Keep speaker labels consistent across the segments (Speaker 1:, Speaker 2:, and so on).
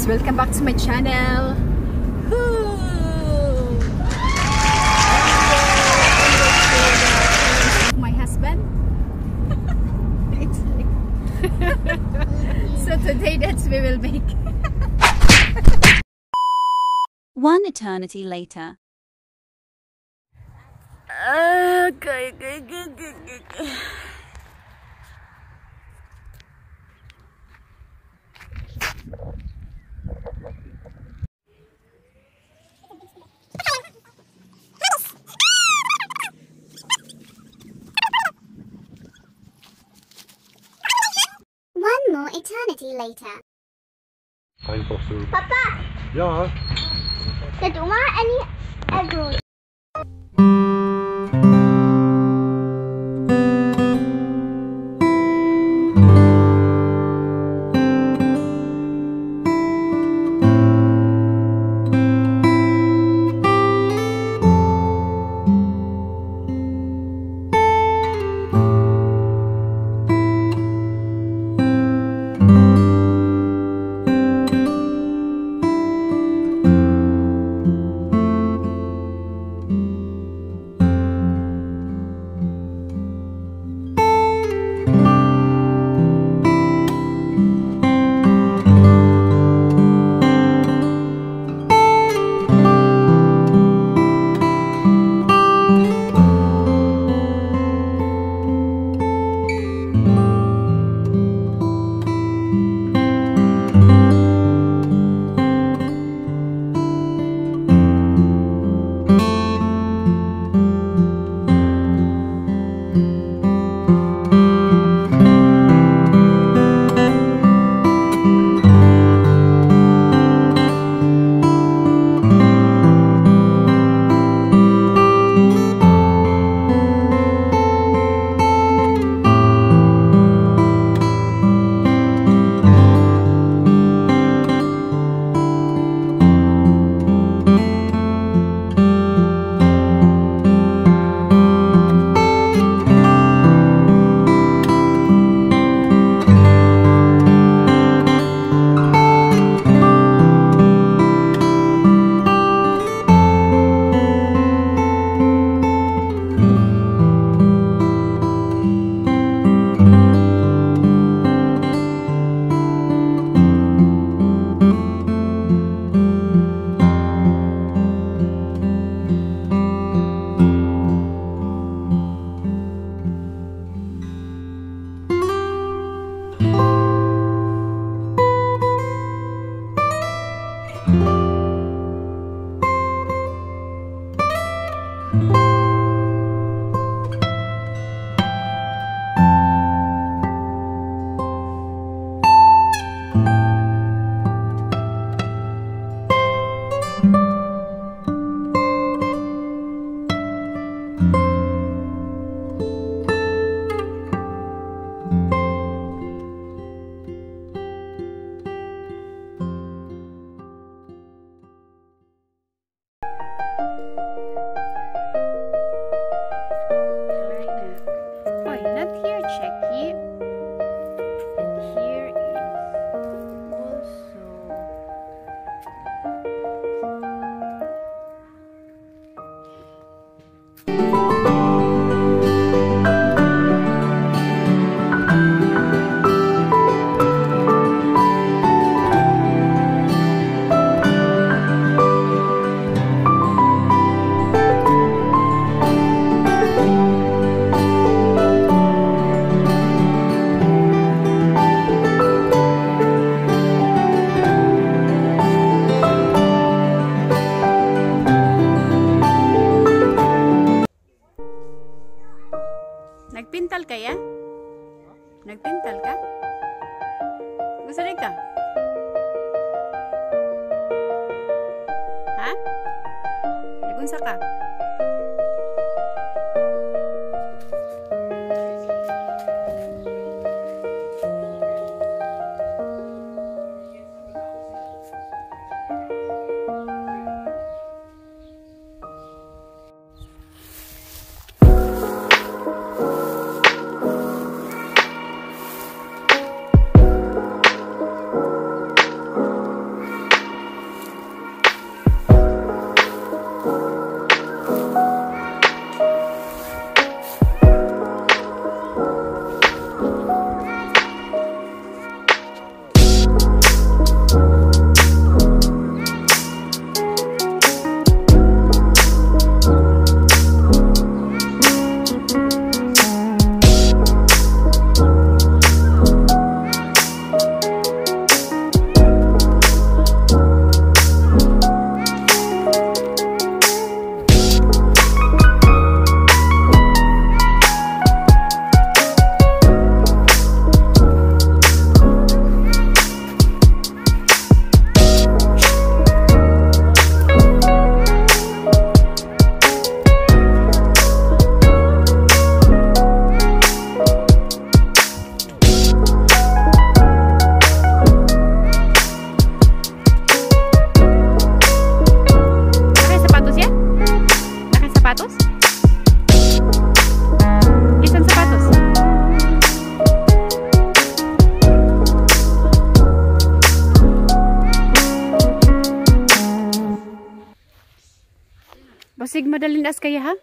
Speaker 1: guys! Welcome back to my channel! My husband. So today that's we will make.
Speaker 2: One eternity later.
Speaker 1: Okay, okay.
Speaker 3: One more eternity later.
Speaker 4: Einfach so.
Speaker 3: Papa,
Speaker 4: Ja,
Speaker 3: did you want any egg rolls?
Speaker 1: Nagpintal ka ya? Nagpintal ka? Gusto rin ka? Ha? Nagunsa ka? Madaling as kaya ha?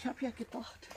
Speaker 4: Ich habe ja gedacht,